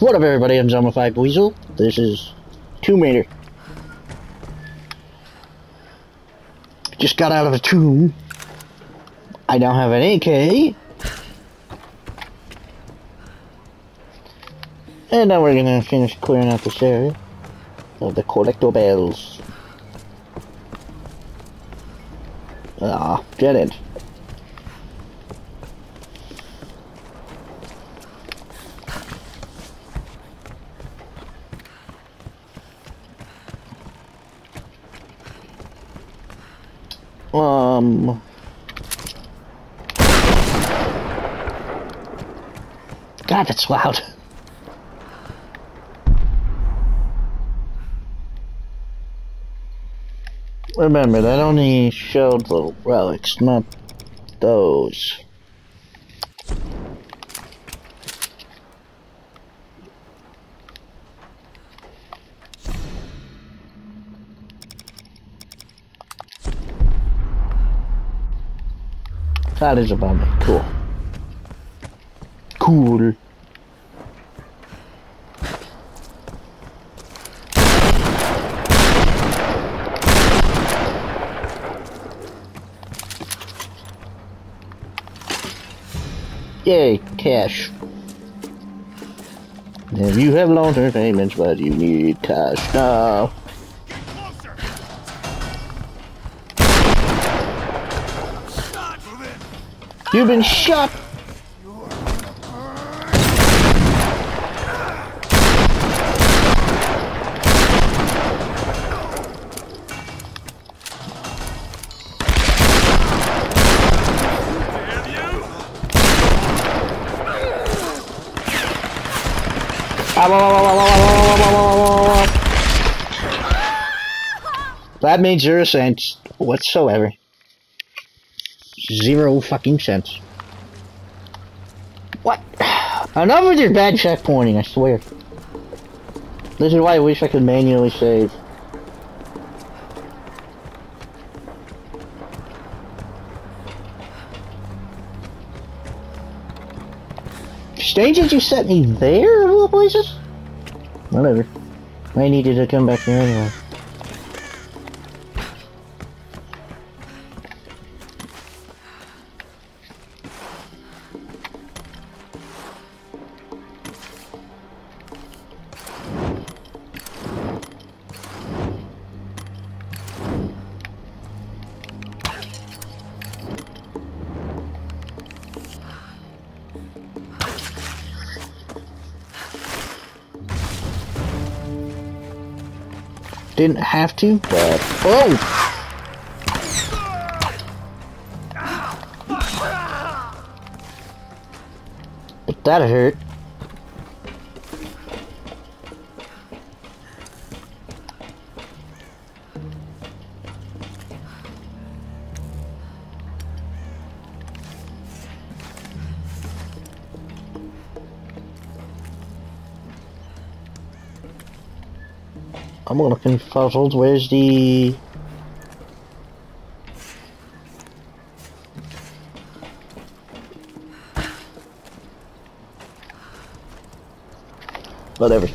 What up, everybody? I'm Zombified Buizel. This is Tomb Raider. Just got out of a tomb. I now have an AK. And now we're gonna finish clearing out this area of the collectibles. Ah, get it. Um. God, that's loud. Remember, that only showed the relics, not those. That is a bummer. Cool. Cool. Yay, cash. If you have long-term payments, but you need cash now. You've been shot! That made zero sense whatsoever. Zero fucking sense. What? Enough with your bad checkpointing, I swear. This is why I wish I could manually save. Strange that you set me there, of all places? Whatever. I needed to come back here anyway. Didn't have to, but... Oh! But that hurt. Looking puzzled. Where's the... Whatever.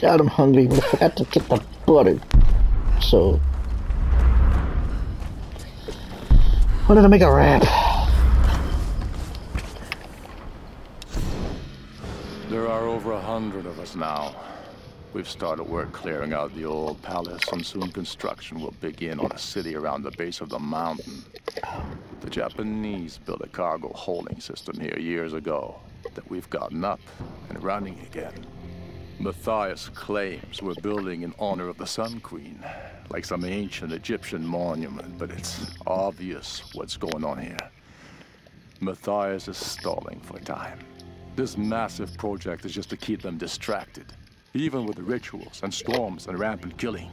God, I'm hungry, but I forgot to get the butter. So... Wanted to make a wrap. Over a hundred of us now. We've started work clearing out the old palace, and soon construction will begin on a city around the base of the mountain. The Japanese built a cargo holding system here years ago that we've gotten up and running again. Matthias claims we're building in honor of the Sun Queen, like some ancient Egyptian monument, but it's obvious what's going on here. Matthias is stalling for time. This massive project is just to keep them distracted, even with the rituals and storms and rampant killing.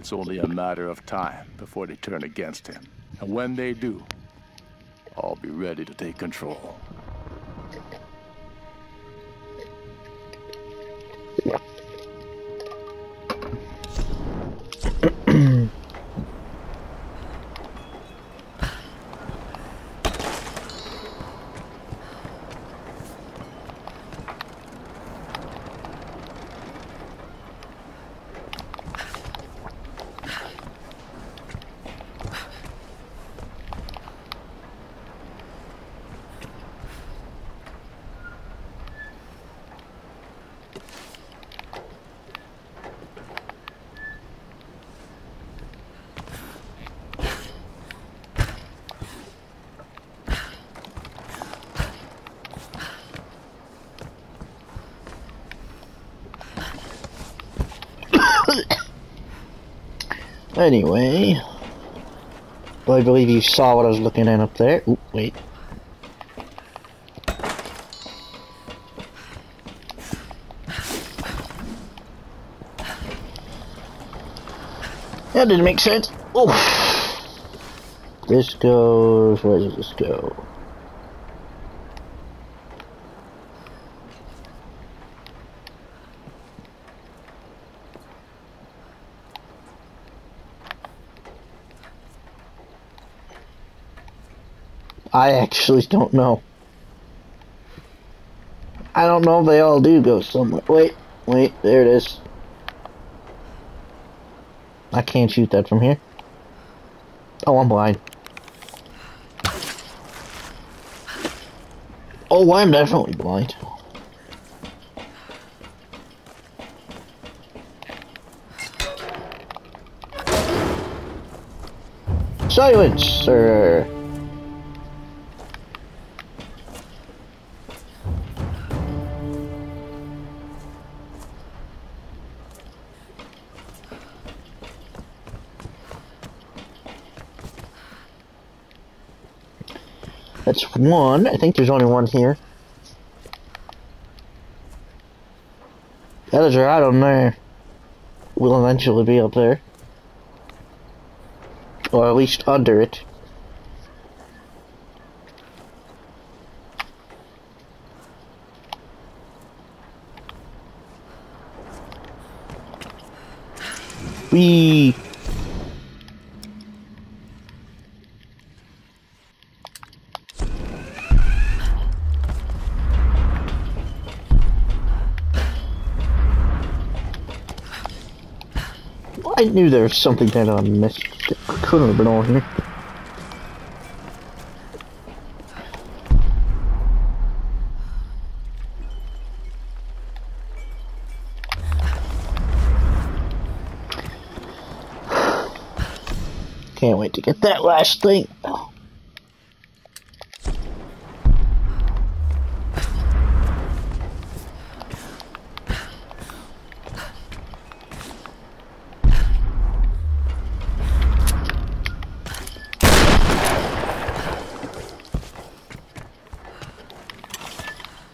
It's only a matter of time before they turn against him. And when they do, I'll be ready to take control. Anyway. I believe you saw what I was looking at up there. Oop, wait. That didn't make sense. Oh. This goes. Where does this go? I actually don't know. I don't know if they all do go somewhere. Wait, wait, there it is. I can't shoot that from here. Oh, I'm blind. Oh, I'm definitely blind. Silence, sir. One. I think there's only one here. The others are out on there. We'll eventually be up there. Or at least under it. Wee. I knew there was something that I missed. That couldn't have been on here. Can't wait to get that last thing.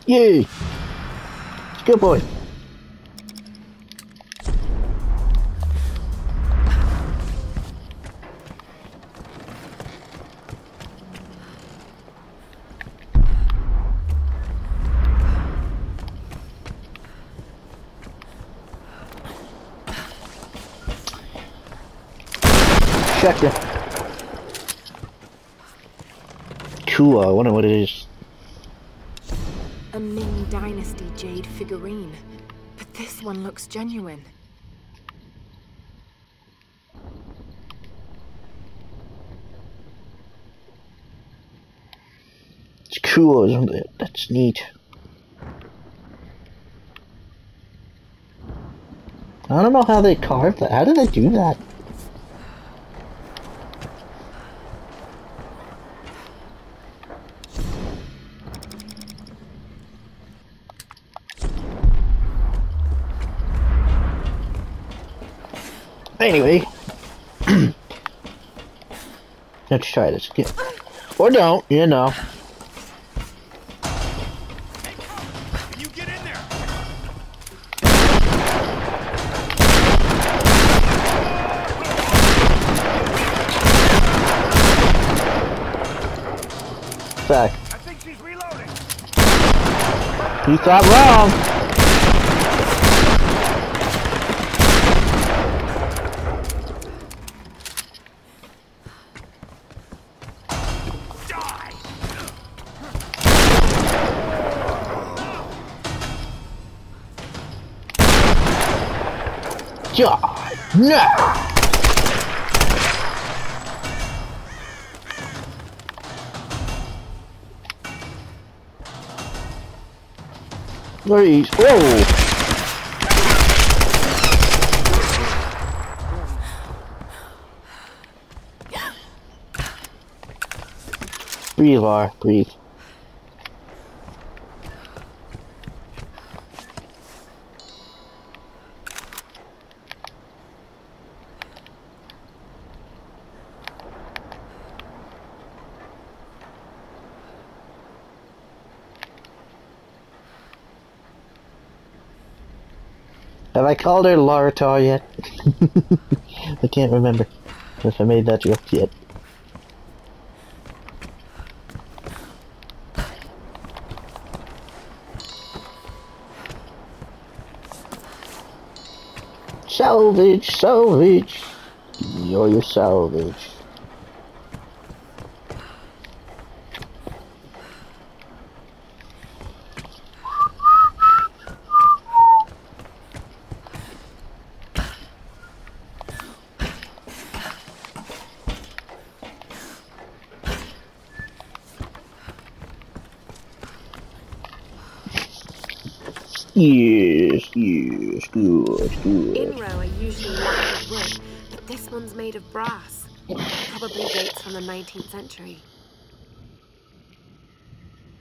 Yay! Good boy. Check ya. Cool, I wonder what it is. Looks genuine. It's cool, isn't it? That's neat. I don't know how they carved that. How did they do that? Anyway, let's try this again. Or don't, you know. You get in there! Back. I think she's reloading! You thought wrong. No. Please. Whoa. Oh! Breathe, Lar. Breathe. Called her Laratar yet? I can't remember if I made that joke yet. Salvage, salvage. You're your salvage. Yes, yes, good, good. Inro are usually made of wood, but this one's made of brass. Probably dates from the 19th century.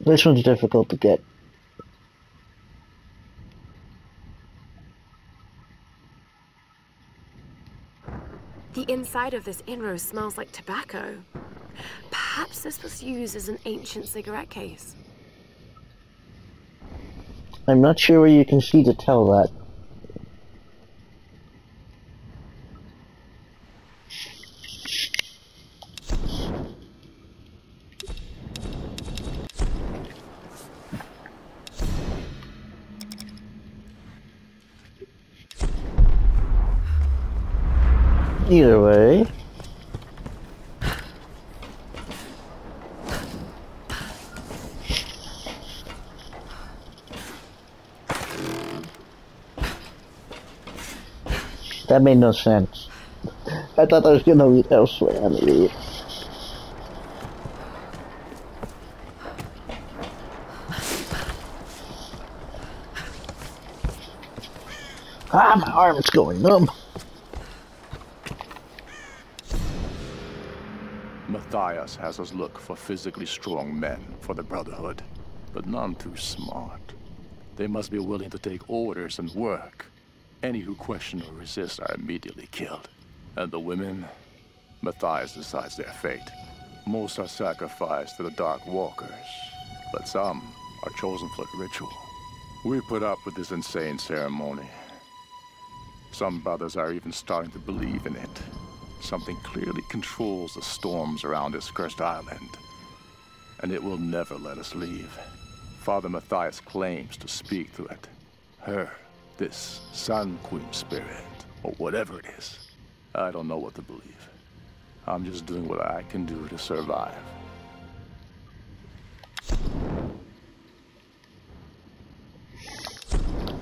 This one's difficult to get. The inside of this Inro smells like tobacco. Perhaps this was used as an ancient cigarette case. I'm not sure where you can see to tell that. Either way. That made no sense. I thought I was gonna lead elsewhere. I'm. Ah, my arm is going numb. Matthias has us look for physically strong men for the Brotherhood, but none too smart. They must be willing to take orders and work. Any who question or resist are immediately killed. And the women? Matthias decides their fate. Most are sacrificed to the Dark Walkers, but some are chosen for the ritual. We put up with this insane ceremony. Some brothers are even starting to believe in it. Something clearly controls the storms around this cursed island. And it will never let us leave. Father Matthias claims to speak to it. Her, this Sun Queen spirit, or whatever it is. I don't know what to believe. I'm just doing what I can do to survive.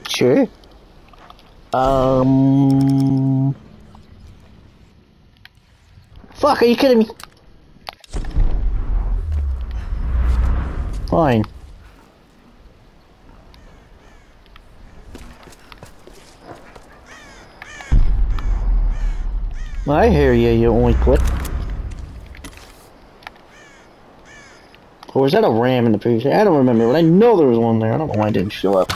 Sure. Um. Fuck, are you kidding me? Fine. I hear you, you only oinklet. Or was that a ram in the previous? I don't remember, but I know there was one there. I don't know why it didn't show up.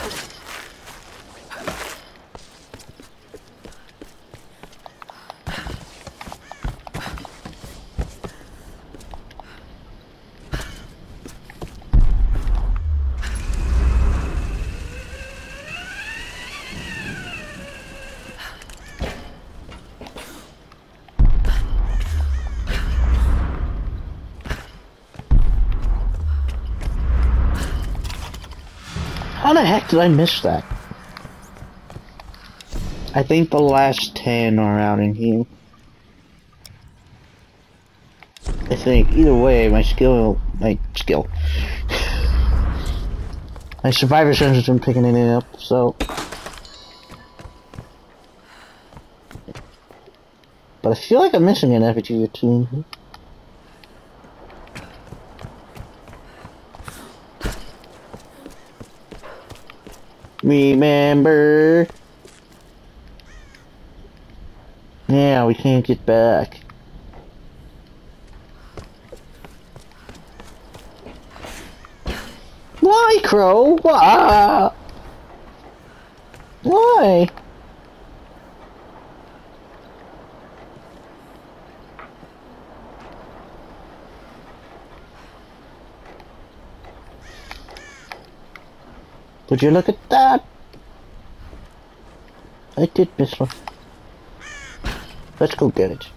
Did I miss that? I think the last 10 are out in here. I think, either way, my skill, my skill. My survivor sense has been picking it up, so. But I feel like I'm missing an effigy or two. Remember. Now we can't get back. Why, Crow? Why? Why? Would you look at that? I did miss one. Let's go get it.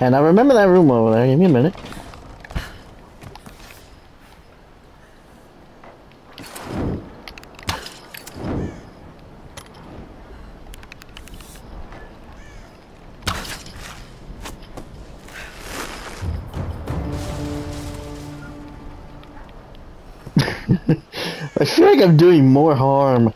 And I remember that room over there. Give me a minute. I'm doing more harm.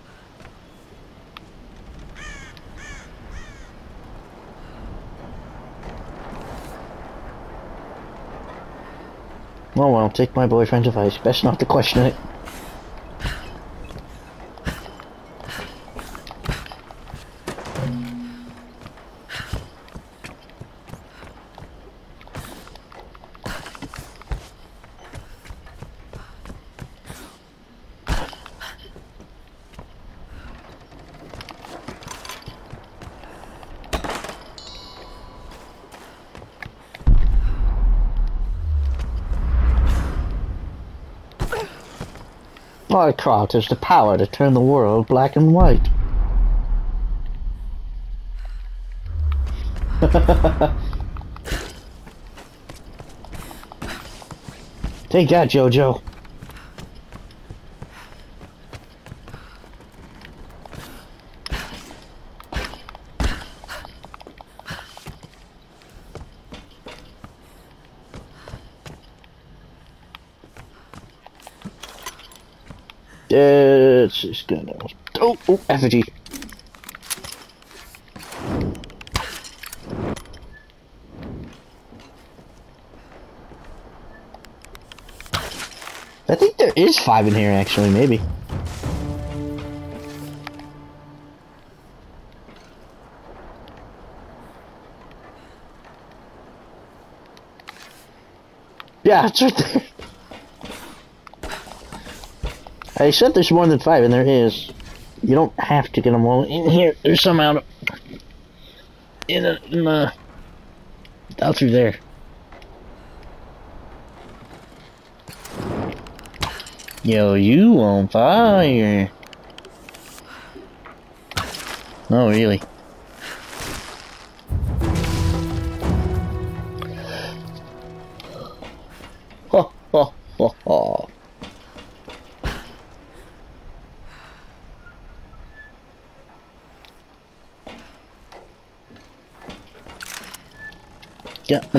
Oh well, take my boyfriend's advice. Best not to question it. Mycroft has the power to turn the world black and white. Take that, Jojo. It's just gonna. Oh, oh, effigy. I think there is five in here, actually, maybe. Yeah, it's right there. I said there's more than five, and there is. You don't have to get them all in here. There's some out in a, in a, out through there. Yo, you on fire? Oh, really?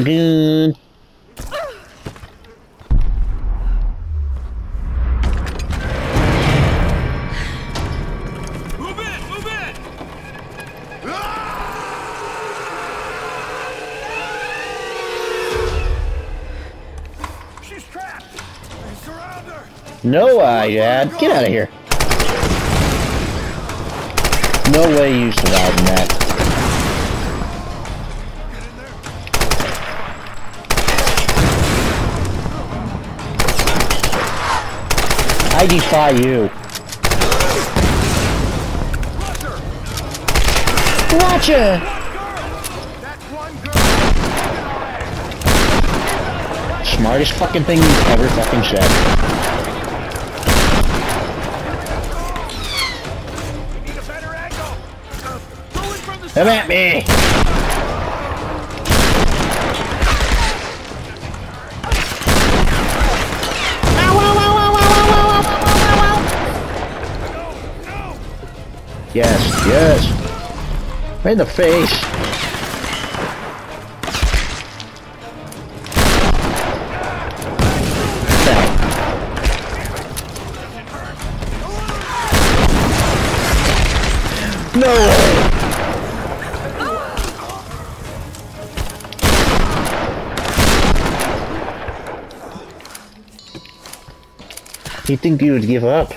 Her! No, I Dad. Get out of here. No way you surviving that. I defy you. That's! Smartest fucking thing you've ever fucking said. Need a better angle! Go in from the Come at me! Yes, yes. Right in the face. No! You think you would give up?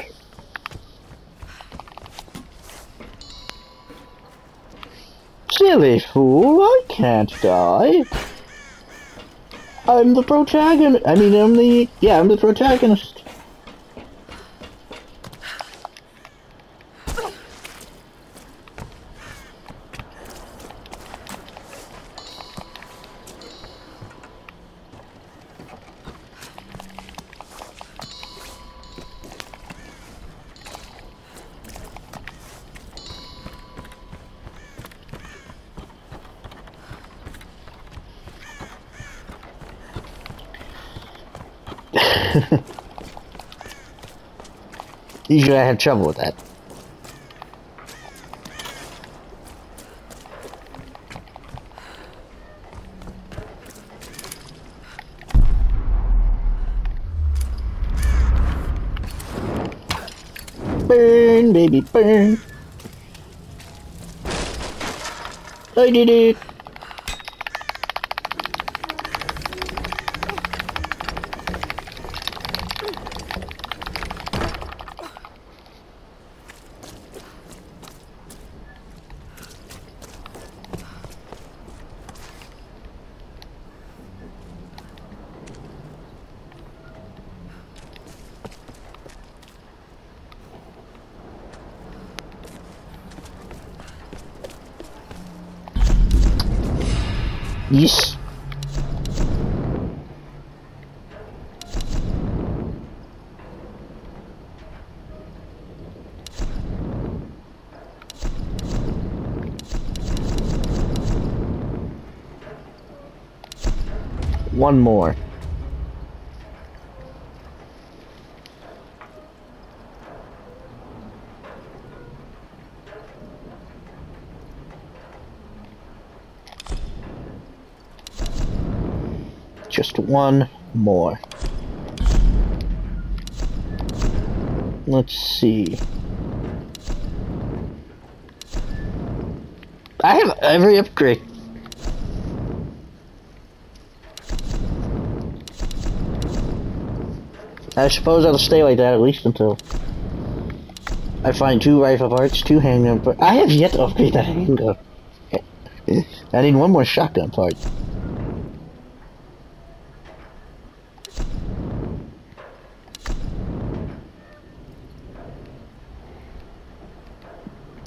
Silly fool, I can't die. I'm the protagonist. I mean, I'm the. Yeah, I'm the protagonist. Usually I have trouble with that. Burn, baby, burn. I did it. Yes. One more. Just one more. Let's see. I have every upgrade. I suppose I'll stay like that at least until I find two rifle parts, two handgun parts. I have yet to upgrade that handgun. I need one more shotgun part.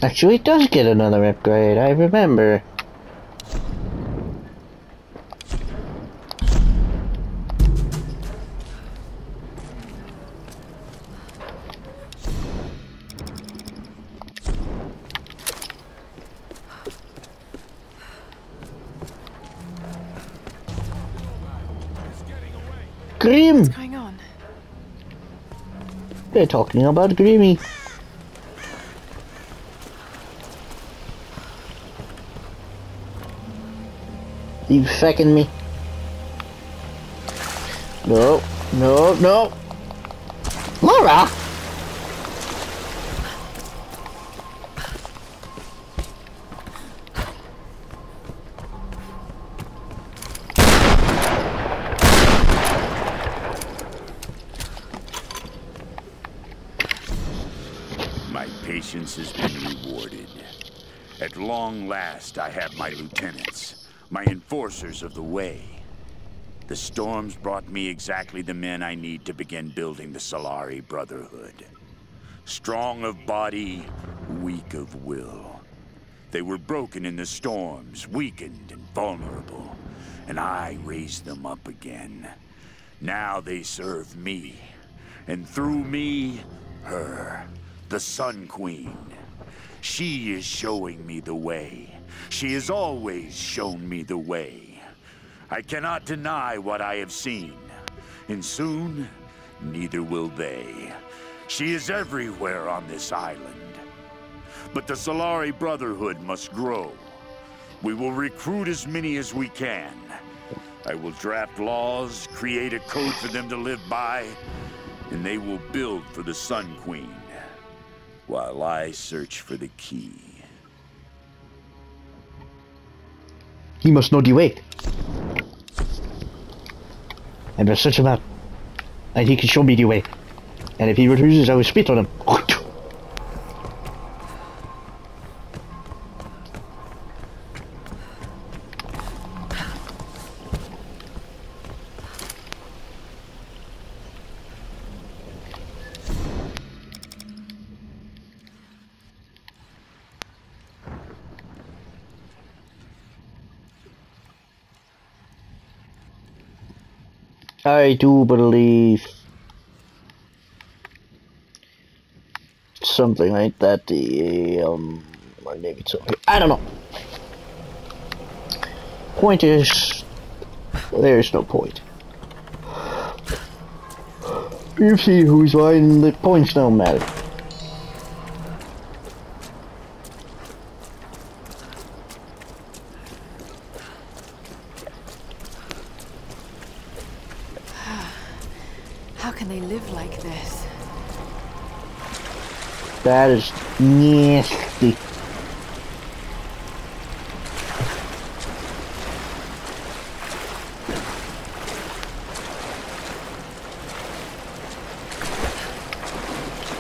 Actually, it does get another upgrade, I remember. Grim! What's going on? They're talking about Grimmy. You fucking me. No, no, no. Lara! My patience has been rewarded. At long last, I have my lieutenants, my enforcers of the way. The storms brought me exactly the men I need to begin building the Solari Brotherhood. Strong of body, weak of will. They were broken in the storms, weakened and vulnerable, and I raised them up again. Now they serve me, and through me, her, the Sun Queen. She is showing me the way. She has always shown me the way. I cannot deny what I have seen, and soon, neither will they. She is everywhere on this island. But the Solari Brotherhood must grow. We will recruit as many as we can. I will draft laws, create a code for them to live by, and they will build for the Sun Queen, while I search for the key. He must know the way. I must search him out. And he can show me the way. And if he refuses, I will spit on him. I do believe something like that. The um, over. I don't know. Point is, there's no point. You see who's riding the points don't matter. How can they live like this? That is nasty.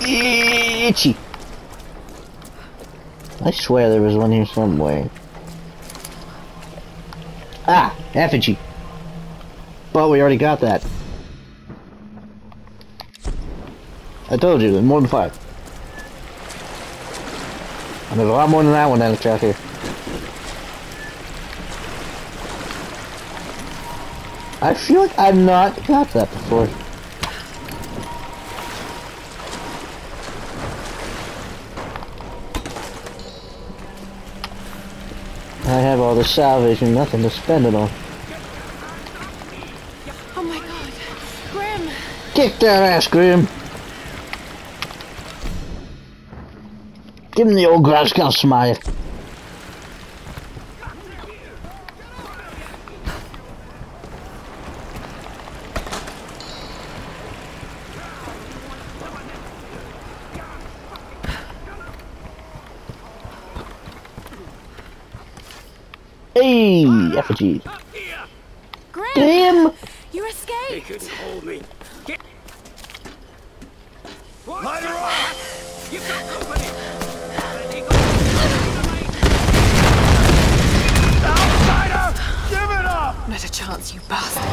Itchy. I swear there was one here somewhere. Ah, effigy. But we already got that. I told you, more than five. And there's a lot more than that one that's out here. I feel like I've not got that before. I have all the salvage and nothing to spend it on. Oh my god. Grim! Kick that ass, Grim! Give him the old grass gun smile. Hey, effigy. Grim! Grim! You escaped! couldn't hold me. You bastard!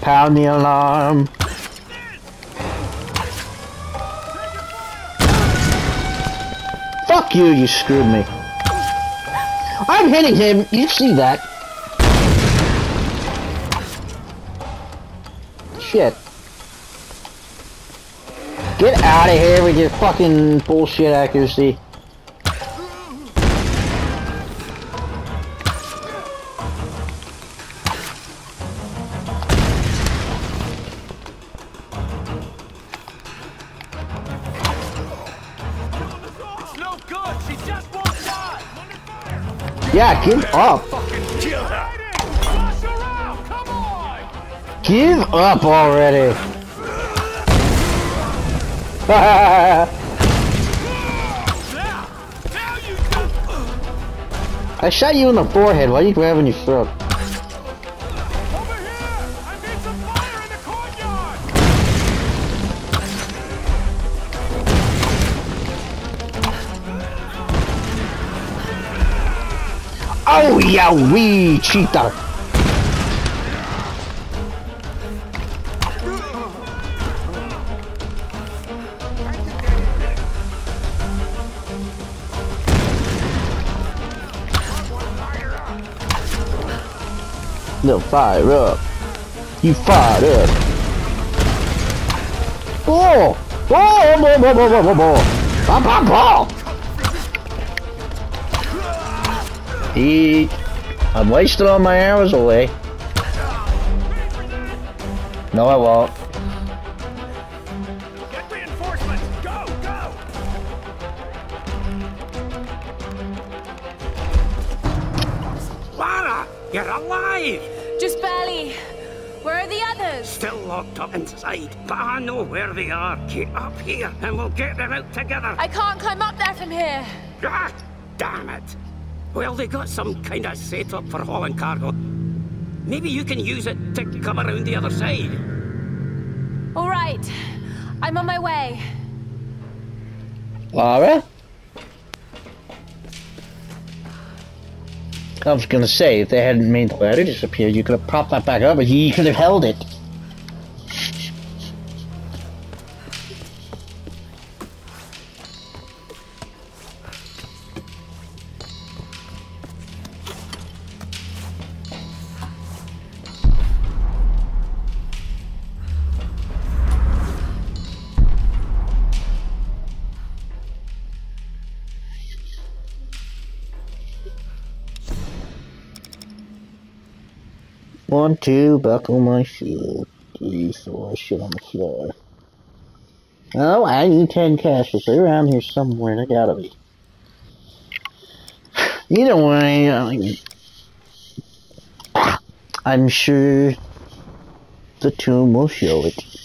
Pound the alarm. Fuck you, you screwed me. I'm hitting him, you see that. Shit. Get out of here with your fucking bullshit accuracy. Yeah, give up. Give up already. I shot you in the forehead. Why are you grabbing your throat? Oh wee cheater. No, fire up. You fired up. Oh! Oh! Oh! Oh! Oh! Oh! Oh! Oh! Pop! Pop! Eat. I'm wasting all my arrows away. No, I won't. Get reinforcements! Go! Go! Lara, you're alive! Just barely. Where are the others? Still locked up inside, but I know where they are. Get up here and we'll get them out together. I can't climb up there from here. Ah, damn it. Well, they got some kind of setup for hauling cargo. Maybe you can use it to come around the other side. All right. I'm on my way. Lara? I was gonna say, if they hadn't made the ladder disappear, you could have propped that back up and you could have held it. One, two, buckle my shield. Three, four, shit on the floor. Oh, I need ten castles. They're around here somewhere. They gotta be. Either way, I I'm sure the tomb will show it.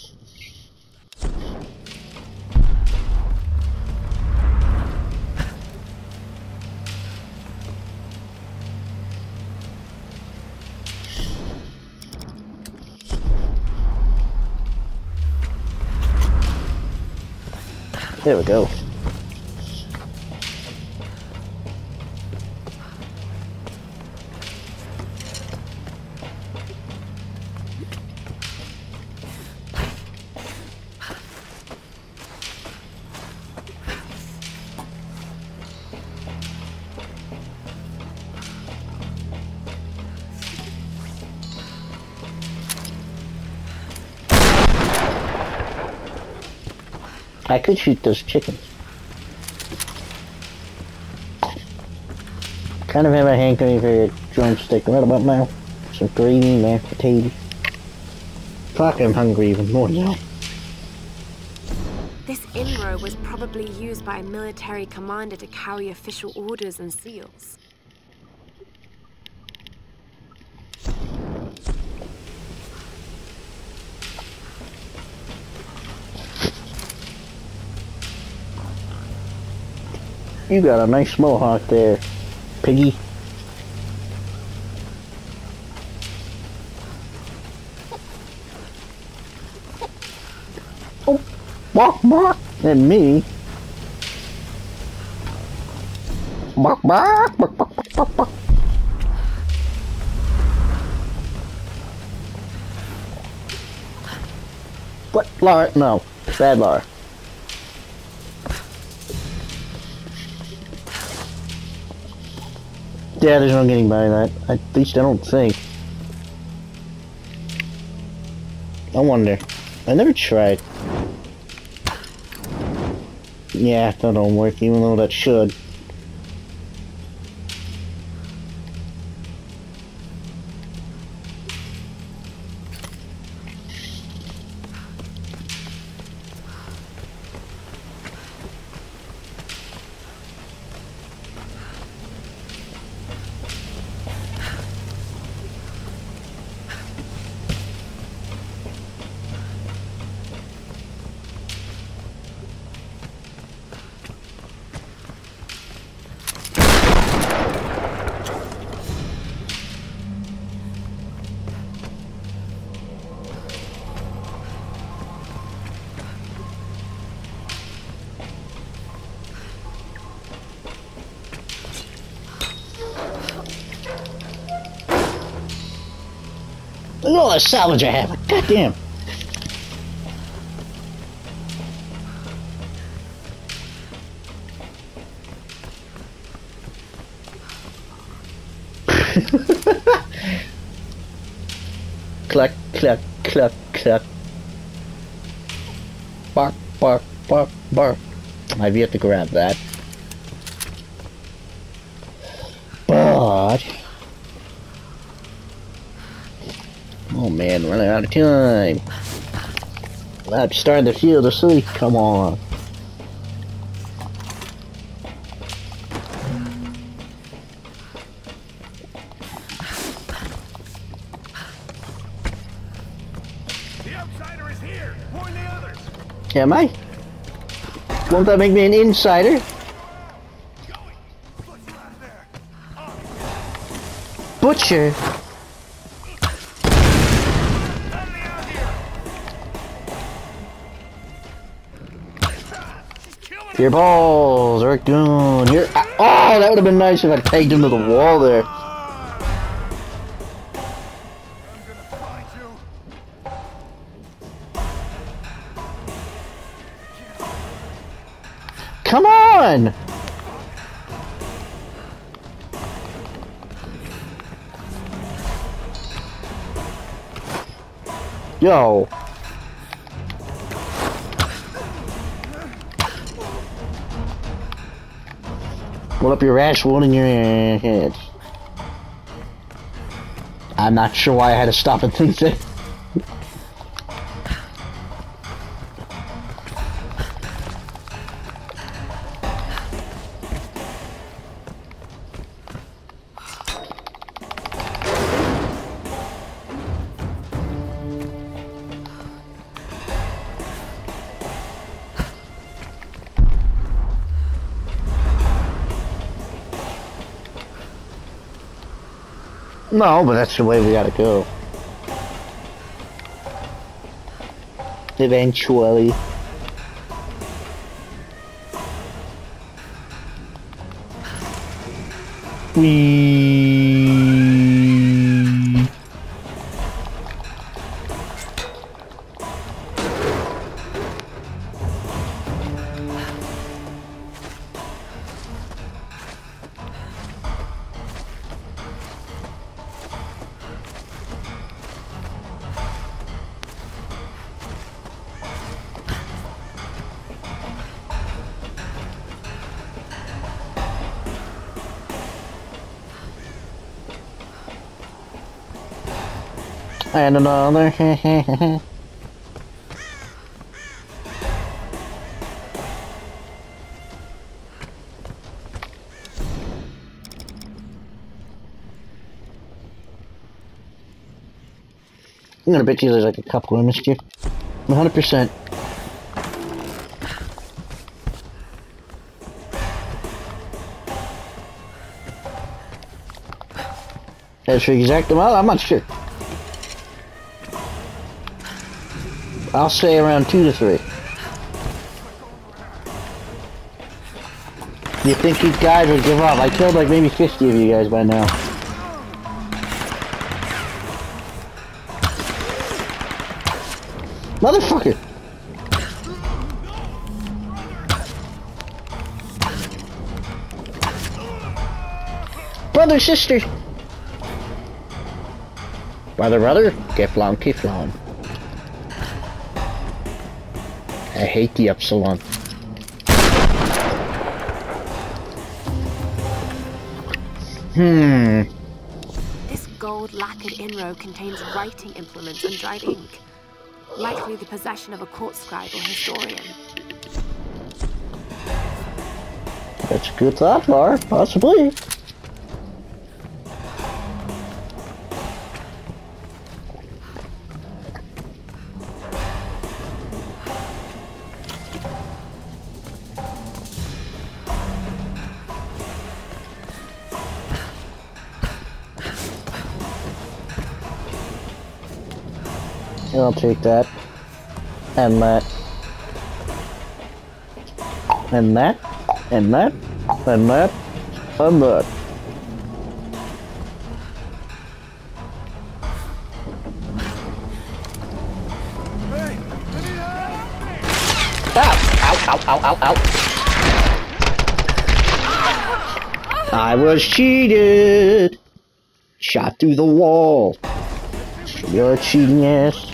There we go. I could shoot those chickens. Kind of have a hankering for a drumstick right about now. Some gravy, mashed potatoes. Fuck, I'm hungry even more now. This inro was probably used by a military commander to carry official orders and seals. You got a nice mohawk there, piggy. Oh, bark, bark, and me. Bark, bark, bark, bark, bark, bark. What, Laura? No, bad Laura. Yeah, there's no getting by that. At least I don't think. I wonder. I never tried. Yeah, that don't work, even though that should. At salvage I have. God damn. cluck, cluck, cluck, cluck. Bark, bark, bark, bark. I've yet to grab that. But... Oh man, running out of time. I'm starting to feel the sleep. Come on. The outsider is here! Warn the others! Am I? Won't that make me an insider? What's left there? Butcher? Your balls Eric gone. Here. oh, that would have been nice if I pegged him to the wall there. Come on! Yo. What up your ass in your head? I'm not sure why I had to stop and think that. No, but that's the way we gotta go. Eventually. Wee. And another. I'm gonna bet you there's like a couple of them here. 100%. As for exact amount, I'm not sure. I'll say around two to three. You think these guys would give up? I killed like maybe 50 of you guys by now. Motherfucker! Brother, sister! Brother, brother, get flown, keep Keflon. I hate the Epsilon. Hmm. This gold lacquered inro contains writing implements and dried ink. Likely the possession of a court scribe or historian. That's a good thought, far, possibly. I'll take that. And that. And that. And that. And that. And that. I was cheated! Shot through the wall. You're a cheating ass.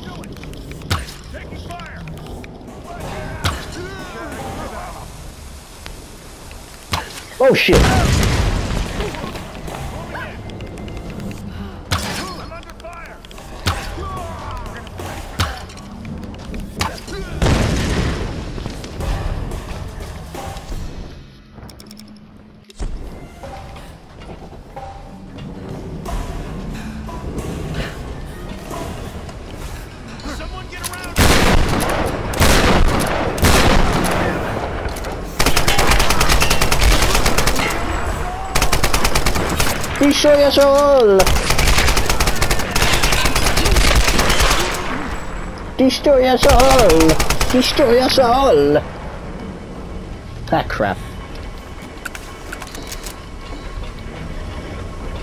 Oh shit! Destroy us all! Destroy us all! Destroy us all! Ah, crap.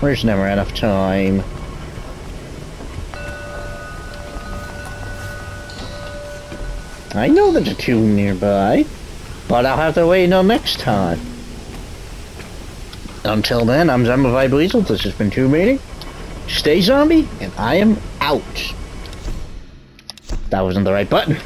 There's never enough time. I know there's a tomb nearby, but I'll have to wait until next time. Until then, I'm Zombified Buizel. This has been Tomb Raiding. Stay zombie, and I am out. That wasn't the right button.